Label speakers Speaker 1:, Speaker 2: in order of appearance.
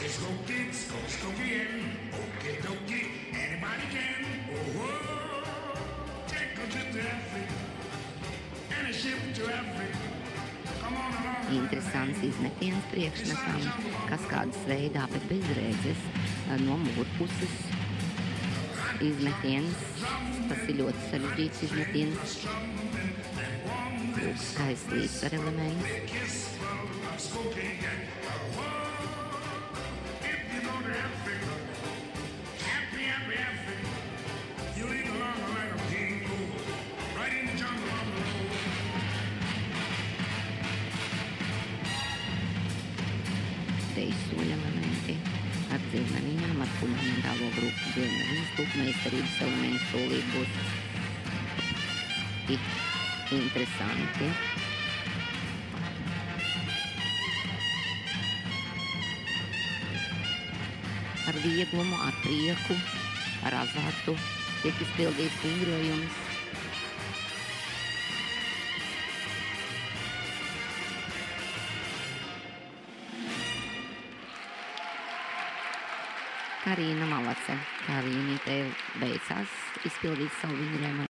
Speaker 1: Let's go kids, go Skokie, okie dokie, anybody can. Oh, whoa, take trip to Africa, and a ship along.
Speaker 2: Interesants izmetiens priekšnesam, kas kādas veidā, bet bezrēdzes no mūrpuses. Izmetiens, tas ir ļoti sarežģīts izmetiens. Ļoti skaists līdzsvar elements. Teisoļa elementi ar dzirnavīnām, ar fundamentālo grupu dzirnavīnas tūkmeistarības elementu solīt būs interesanti. Ar vieglumu, ar prieku, ar azartu tiek izpildīts vingrojums. Karina Malace. Karīnītē beidzās izpildīt savu vingrojumu